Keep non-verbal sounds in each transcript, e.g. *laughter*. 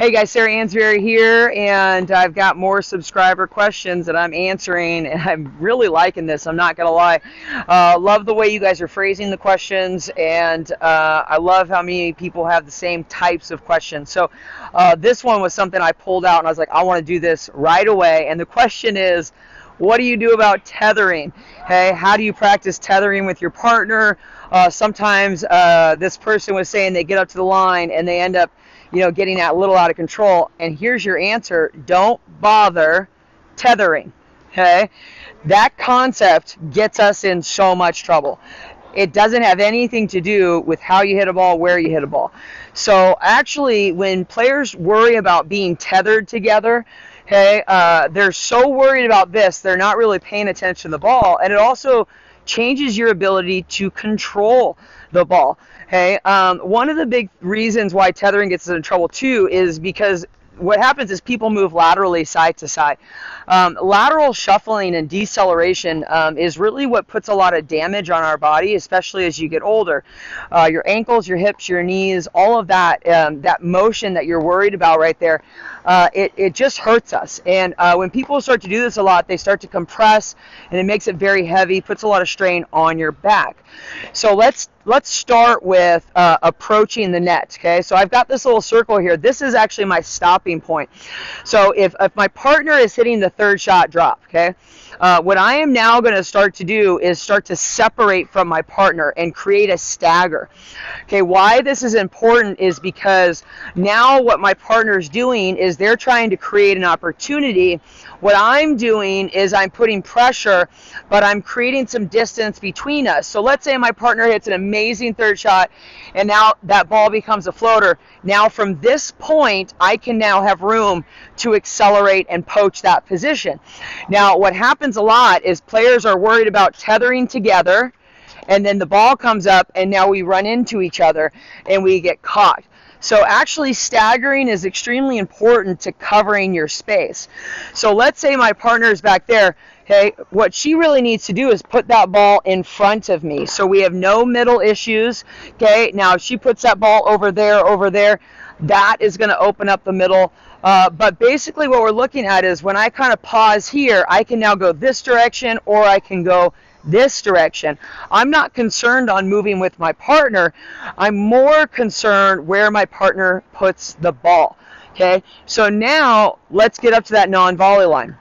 Hey guys, Sarah Ansboury here, and I've got more subscriber questions that I'm answering, and I'm really liking this. I'm not gonna lie. Uh, love the way you guys are phrasing the questions, and uh, I love how many people have the same types of questions. So uh, this one was something I pulled out, and I was like, I want to do this right away. And the question is, what do you do about tethering? Hey, how do you practice tethering with your partner? Uh, sometimes uh, this person was saying they get up to the line and they end up you know, getting that little out of control. And here's your answer don't bother tethering. Okay? That concept gets us in so much trouble. It doesn't have anything to do with how you hit a ball, where you hit a ball. So, actually, when players worry about being tethered together, okay, uh, they're so worried about this, they're not really paying attention to the ball. And it also changes your ability to control the ball. Okay, um, one of the big reasons why tethering gets us in trouble too is because what happens is people move laterally side to side. Um, lateral shuffling and deceleration um, is really what puts a lot of damage on our body, especially as you get older. Uh, your ankles, your hips, your knees, all of that, um, that motion that you're worried about right there, uh, it, it just hurts us. And uh, when people start to do this a lot, they start to compress and it makes it very heavy, puts a lot of strain on your back. So let's let's start with uh, approaching the net. Okay, so I've got this little circle here. This is actually my stopping point. So if, if my partner is hitting the third shot drop, okay, uh, what I am now going to start to do is start to separate from my partner and create a stagger. Okay, why this is important is because now what my partner is doing is they're trying to create an opportunity what I'm doing is I'm putting pressure, but I'm creating some distance between us. So let's say my partner hits an amazing third shot, and now that ball becomes a floater. Now from this point, I can now have room to accelerate and poach that position. Now what happens a lot is players are worried about tethering together, and then the ball comes up, and now we run into each other, and we get caught. So actually staggering is extremely important to covering your space. So let's say my partner is back there. Okay, what she really needs to do is put that ball in front of me. So we have no middle issues. Okay, now if she puts that ball over there, over there, that is going to open up the middle. Uh, but basically what we're looking at is when I kind of pause here, I can now go this direction or I can go this direction. I'm not concerned on moving with my partner. I'm more concerned where my partner puts the ball. Okay, so now let's get up to that non volley line.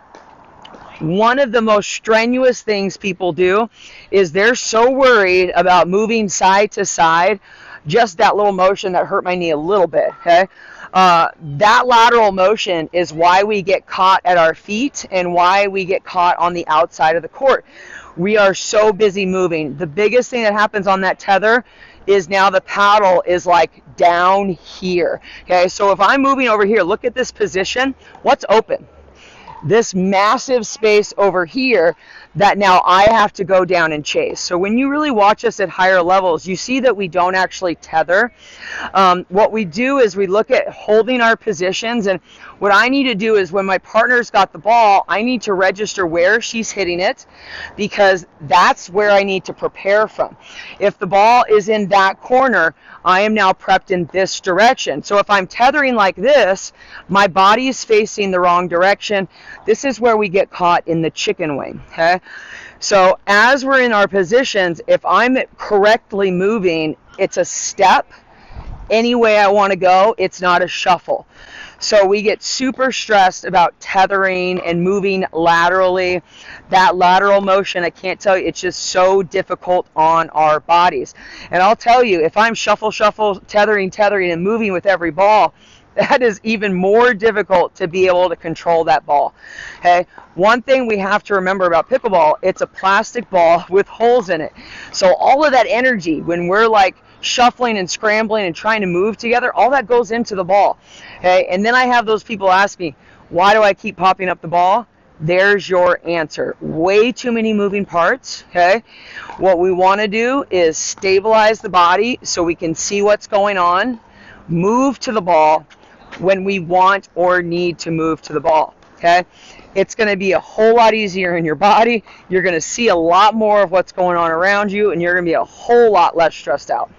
One of the most strenuous things people do is they're so worried about moving side to side, just that little motion that hurt my knee a little bit. Okay, uh, that lateral motion is why we get caught at our feet and why we get caught on the outside of the court we are so busy moving. The biggest thing that happens on that tether is now the paddle is like down here. Okay, so if I'm moving over here, look at this position. What's open? This massive space over here that now I have to go down and chase. So when you really watch us at higher levels, you see that we don't actually tether. Um, what we do is we look at holding our positions, and what I need to do is when my partner's got the ball, I need to register where she's hitting it because that's where I need to prepare from. If the ball is in that corner, I am now prepped in this direction. So if I'm tethering like this, my body is facing the wrong direction. This is where we get caught in the chicken wing. So as we're in our positions, if I'm correctly moving, it's a step any way I want to go. It's not a shuffle. So we get super stressed about tethering and moving laterally. That lateral motion, I can't tell you, it's just so difficult on our bodies. And I'll tell you, if I'm shuffle, shuffle, tethering, tethering, and moving with every ball, that is even more difficult to be able to control that ball. Okay, one thing we have to remember about pickleball, it's a plastic ball *laughs* with holes in it. So all of that energy when we're like shuffling and scrambling and trying to move together, all that goes into the ball. Okay, and then I have those people ask me, why do I keep popping up the ball? There's your answer. Way too many moving parts. Okay. What we want to do is stabilize the body so we can see what's going on, move to the ball, when we want or need to move to the ball. Okay? It's going to be a whole lot easier in your body. You're going to see a lot more of what's going on around you, and you're going to be a whole lot less stressed out.